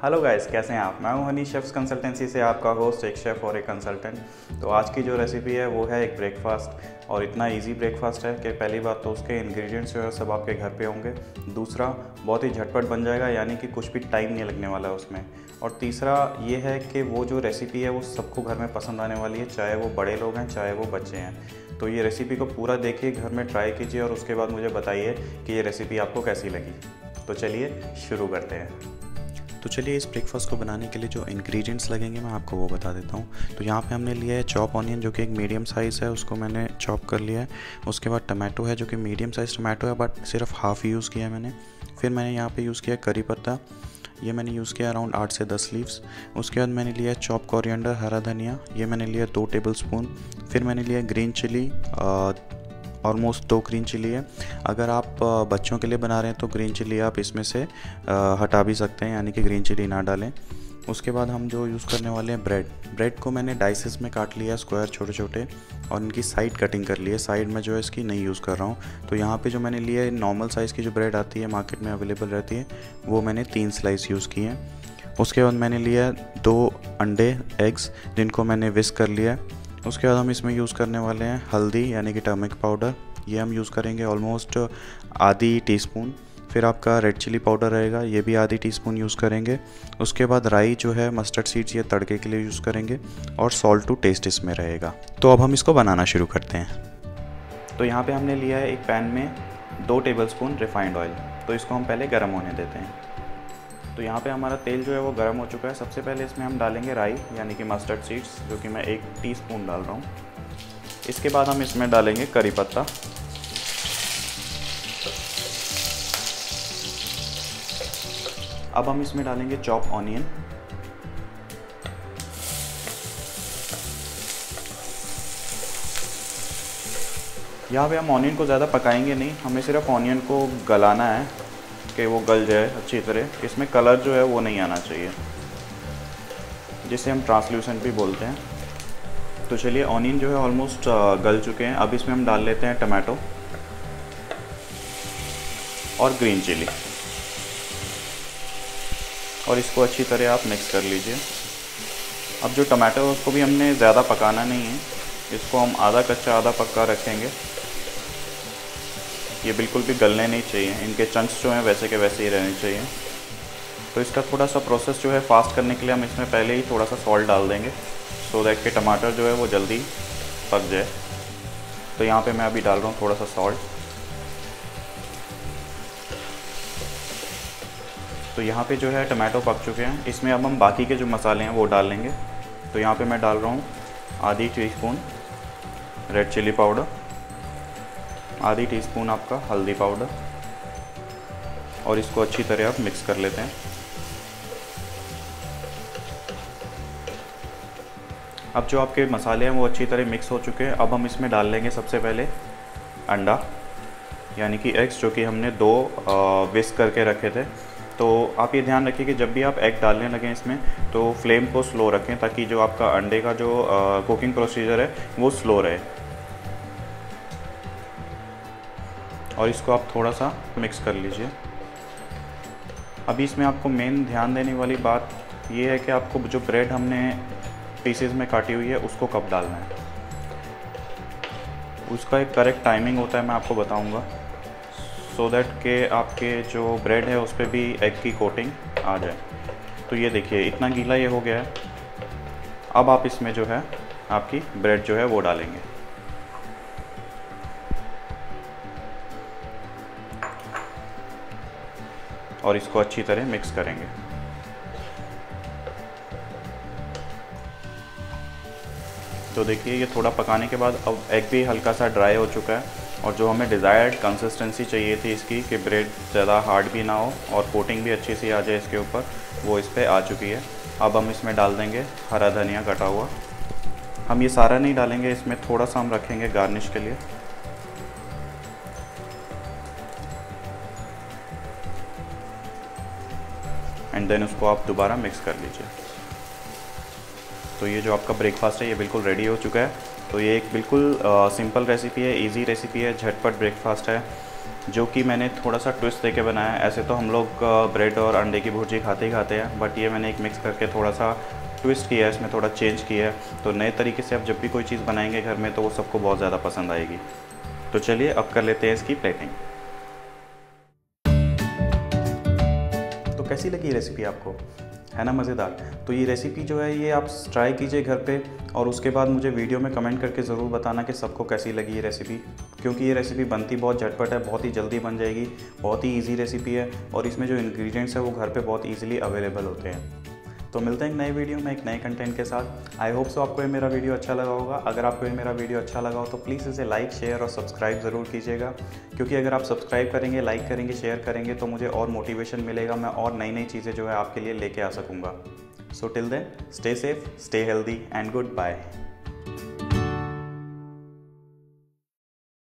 Hello guys कैसे हैं आप? मैं हूँ हनी शेफ्स कंसल्टेंसी से आपका होस्ट एक शेफ़ और एक कंसल्टेंट तो आज की जो रेसिपी है, वो है एक ब्रेकफास्ट और इतना इजी ब्रेकफास्ट है कि पहली बात तो उसके इंग्रेडिएंट्स जो है, सब आपके घर पे होंगे। दूसरा, बहुत ही झटपट बन जाएगा, यानी कि कुछ भी टाइम नहीं लगने वाला है उसमें। और तीसरा, ये है कि वो जो रेसिपी है, वो सबको घर में पसंद आने वाली है, चाहे वो बड़े लोग हैं, चाहे वो बच्चे हैं। तो ये रेसिपी को पूरा देखिए, घर में ट्राई कीजिए और उसके बाद मुझे बताइए कि ये रेसिपी आपको कैसी लगी। तो चलिए शुरू करते हैं। तो चलिए इस ब्रेकफास्ट को बनाने के लिए जो इंग्रेडिएंट्स लगेंगे मैं आपको वो बता देता हूँ। तो यहाँ पे हमने लिया है चॉप ऑनियन जो कि एक मीडियम साइज़ है, उसको मैंने चॉप कर लिया है। उसके बाद टमाटो है, जो कि मीडियम साइज़ टमाटो है बट सिर्फ़ हाफ़ यूज़ किया है मैंने। फिर मैंने यहाँ पर यूज़ किया करी पत्ता। ये मैंने यूज़ किया अराउंड आठ से दस लीव्स उसके बाद मैंने लिया चॉप कोरिएंडर हरा धनिया। ये मैंने लिया दो टेबल स्पून फिर मैंने लिया ग्रीन चिली ऑलमोस्ट दो ग्रीन चिली है। अगर आप बच्चों के लिए बना रहे हैं तो ग्रीन चिली आप इसमें से हटा भी सकते हैं, यानी कि ग्रीन चिली ना डालें। उसके बाद हम जो यूज़ करने वाले हैं ब्रेड। ब्रेड को मैंने डाइसेस में काट लिया, स्क्वायर छोटे छोटे और इनकी साइड कटिंग कर ली है। साइड में जो है इसकी नहीं यूज़ कर रहा हूँ। तो यहाँ पे जो मैंने लिया है नॉर्मल साइज़ की जो ब्रेड आती है, मार्केट में अवेलेबल रहती है, वो मैंने तीन स्लाइस यूज़ की हैं। उसके बाद मैंने लिया दो अंडे, एग्स, जिनको मैंने विस्क कर लिया। उसके बाद हम इसमें यूज़ करने वाले हैं हल्दी, यानी कि टर्मिक पाउडर ये हम यूज़ करेंगे ऑलमोस्ट आधी टीस्पून फिर आपका रेड चिली पाउडर रहेगा, ये भी आधी टीस्पून यूज़ करेंगे। उसके बाद राई जो है मस्टर्ड सीड्स ये तड़के के लिए यूज़ करेंगे और सॉल्ट टू टेस्ट इसमें रहेगा। तो अब हम इसको बनाना शुरू करते हैं। तो यहाँ पे हमने लिया है एक पैन में दो टेबल स्पून रिफाइंड ऑयल तो इसको हम पहले गर्म होने देते हैं। तो यहाँ पे हमारा तेल जो है वो गर्म हो चुका है। सबसे पहले इसमें हम डालेंगे राई, यानी कि मस्टर्ड सीड्स जो कि मैं एक टीस्पून डाल रहा हूँ। इसके बाद हम इसमें डालेंगे करी पत्ता। अब हम इसमें डालेंगे चॉप ऑनियन यहाँ पे हम ऑनियन को ज़्यादा पकाएँगे नहीं, हमें सिर्फ़ ऑनियन को गलाना है। कि वो गल जाए अच्छी तरह। इसमें कलर जो है वो नहीं आना चाहिए। जिसे हम ट्रांसल्यूसेंट भी बोलते हैं। तो चलिए ऑनियन जो है ऑलमोस्ट गल चुके हैं। अब इसमें हम डाल लेते हैं टमाटो और ग्रीन चिली और इसको अच्छी तरह आप मिक्स कर लीजिए। अब जो टमाटो है, उसको भी हमने ज़्यादा पकाना नहीं है। इसको हम आधा कच्चा, आधा पक्का रखेंगे। ये बिल्कुल भी गलने नहीं चाहिए। इनके चंक्स जो हैं वैसे के वैसे ही रहने चाहिए। तो इसका थोड़ा सा प्रोसेस जो है फास्ट करने के लिए हम इसमें पहले ही थोड़ा सा सॉल्ट डाल देंगे सो दैट के टमाटर जो है वो जल्दी पक जाए। तो यहाँ पे मैं अभी डाल रहा हूँ थोड़ा सा सॉल्ट तो यहाँ पे जो है टमाटो पक चुके हैं। इसमें अब हम बाकी के जो मसाले हैं वो डाल लेंगे। तो यहाँ पे मैं डाल रहा हूँ आधी टीस्पून रेड चिली पाउडर आधी टीस्पून आपका हल्दी पाउडर और इसको अच्छी तरह आप मिक्स कर लेते हैं। अब जो आपके मसाले हैं वो अच्छी तरह मिक्स हो चुके हैं। अब हम इसमें डाल लेंगे सबसे पहले अंडा, यानी कि एग्स जो कि हमने दो विस्क करके रखे थे। तो आप ये ध्यान रखिए कि जब भी आप एग डालने लगें इसमें तो फ्लेम को स्लो रखें ताकि जो आपका अंडे का जो कुकिंग प्रोसीजर है, वो स्लो रहे। और इसको आप थोड़ा सा मिक्स कर लीजिए। अभी इसमें आपको मेन ध्यान देने वाली बात ये है कि आपको जो ब्रेड हमने पीसेस में काटी हुई है, उसको कब डालना है। उसका एक करेक्ट टाइमिंग होता है, मैं आपको बताऊँगा। सो so दैट के आपके जो ब्रेड है, उस पर भी एग की कोटिंग आ जाए। तो ये देखिए, इतना गीला ये हो गया है। अब आप इसमें जो है, आपकी ब्रेड जो है, वो डालेंगे। और इसको अच्छी तरह मिक्स करेंगे। तो देखिए, ये थोड़ा पकाने के बाद अब एग भी हल्का सा ड्राई हो चुका है और जो हमें डिज़ायर्ड कंसिस्टेंसी चाहिए थी इसकी कि ब्रेड ज़्यादा हार्ड भी ना हो और कोटिंग भी अच्छी सी आ जाए इसके ऊपर, वो इस पर आ चुकी है। अब हम इसमें डाल देंगे हरा धनिया कटा हुआ। हम ये सारा नहीं डालेंगे, इसमें थोड़ा सा हम रखेंगे गार्निश के लिए। देन उसको आप दोबारा मिक्स कर लीजिए। तो ये जो आपका ब्रेकफास्ट है, ये बिल्कुल रेडी हो चुका है। तो ये एक बिल्कुल सिंपल रेसिपी है इजी रेसिपी है, झटपट ब्रेकफास्ट है, जो कि मैंने थोड़ा सा ट्विस्ट दे के बनाया है। ऐसे तो हम लोग ब्रेड और अंडे की भुर्जी खाते ही खाते हैं बट ये मैंने एक मिक्स करके थोड़ा सा ट्विस्ट किया है, इसमें थोड़ा चेंज किया है। तो नए तरीके से आप जब भी कोई चीज़ बनाएँगे घर में तो वो सबको बहुत ज़्यादा पसंद आएगी। तो चलिए, अब कर लेते हैं इसकी प्लेटिंग कैसी लगी रेसिपी आपको? है ना मज़ेदार? तो ये रेसिपी जो है, ये आप ट्राई कीजिए घर पे और उसके बाद मुझे वीडियो में कमेंट करके ज़रूर बताना कि सबको कैसी लगी ये रेसिपी क्योंकि ये रेसिपी बनती बहुत झटपट है, बहुत ही जल्दी बन जाएगी, बहुत ही ईजी रेसिपी है और इसमें जो इंग्रेडिएंट्स है, वो घर पे बहुत ईजिली अवेलेबल होते हैं। तो मिलते हैं एक नए वीडियो में, एक नए कंटेंट के साथ। आई होप सो आपको ये मेरा वीडियो अच्छा लगा होगा। अगर आपको ये मेरा वीडियो अच्छा लगा हो तो प्लीज़ इसे लाइक शेयर और सब्सक्राइब ज़रूर कीजिएगा। क्योंकि अगर आप सब्सक्राइब करेंगे लाइक करेंगे शेयर करेंगे तो मुझे और मोटिवेशन मिलेगा, मैं और नई नई चीज़ें जो है आपके लिए लेके आ सकूँगा। So till then stay safe stay healthy and good bye